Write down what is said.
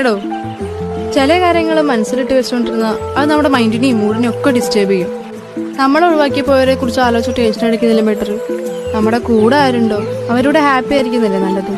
എടോ ചില കാര്യങ്ങൾ മനസ്സിലിട്ട് വെച്ചുകൊണ്ടിരുന്ന അത് നമ്മുടെ മൈൻഡിനെയും മൂഡിനെയും ഒക്കെ ഡിസ്റ്റർബ് ചെയ്യും. നമ്മൾ ഒഴിവാക്കി പോയവരെ കുറിച്ച് ആലോചിച്ച് ടെൻഷൻ അടിക്കുന്നില്ല ബെറ്റർ നമ്മുടെ കൂടെ ആരുണ്ടോ അവരുടെ ഹാപ്പി ആയിരിക്കുന്നില്ലേ നല്ലത്.